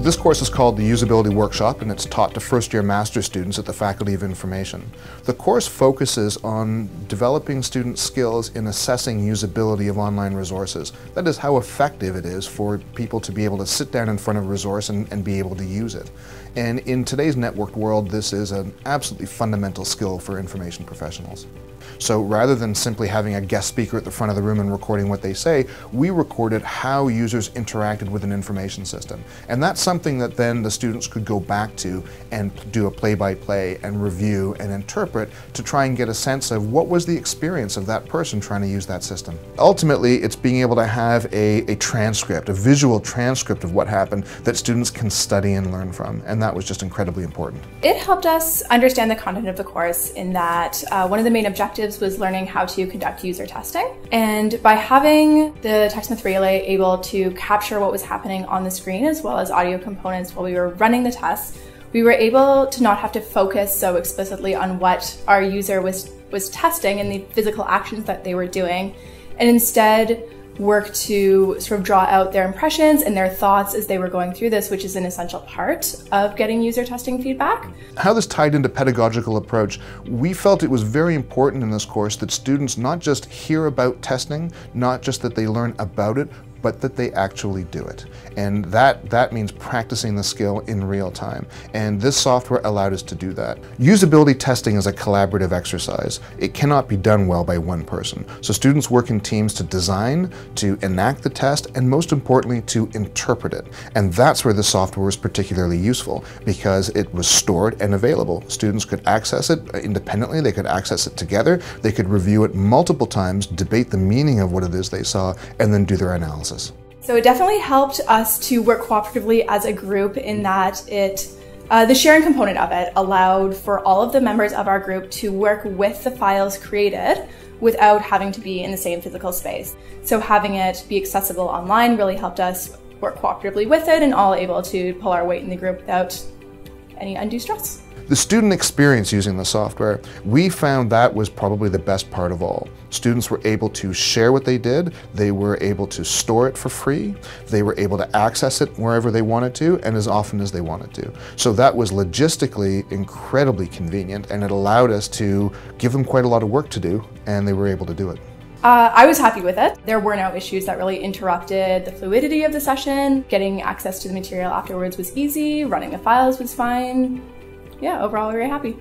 This course is called the Usability Workshop and it's taught to first year master's students at the Faculty of Information. The course focuses on developing student skills in assessing usability of online resources. That is how effective it is for people to be able to sit down in front of a resource and, and be able to use it. And in today's networked world, this is an absolutely fundamental skill for information professionals. So rather than simply having a guest speaker at the front of the room and recording what they say, we recorded how users interacted with an information system. And that's something that then the students could go back to and do a play-by-play -play and review and interpret to try and get a sense of what was the experience of that person trying to use that system. Ultimately, it's being able to have a, a transcript, a visual transcript of what happened that students can study and learn from. And that was just incredibly important. It helped us understand the content of the course in that uh, one of the main objectives was learning how to conduct user testing. And by having the TechSmith relay able to capture what was happening on the screen as well as audio components while we were running the tests, we were able to not have to focus so explicitly on what our user was, was testing and the physical actions that they were doing, and instead work to sort of draw out their impressions and their thoughts as they were going through this, which is an essential part of getting user testing feedback. How this tied into pedagogical approach, we felt it was very important in this course that students not just hear about testing, not just that they learn about it, but that they actually do it. And that, that means practicing the skill in real time. And this software allowed us to do that. Usability testing is a collaborative exercise. It cannot be done well by one person. So students work in teams to design, to enact the test, and most importantly, to interpret it. And that's where the software was particularly useful because it was stored and available. Students could access it independently, they could access it together, they could review it multiple times, debate the meaning of what it is they saw, and then do their analysis analysis? So it definitely helped us to work cooperatively as a group in that it uh, the sharing component of it allowed for all of the members of our group to work with the files created without having to be in the same physical space. So having it be accessible online really helped us work cooperatively with it and all able to pull our weight in the group without any undue stress. The student experience using the software, we found that was probably the best part of all. Students were able to share what they did, they were able to store it for free, they were able to access it wherever they wanted to and as often as they wanted to. So that was logistically incredibly convenient and it allowed us to give them quite a lot of work to do and they were able to do it. Uh, I was happy with it. There were no issues that really interrupted the fluidity of the session. Getting access to the material afterwards was easy, running the files was fine yeah, overall, very happy.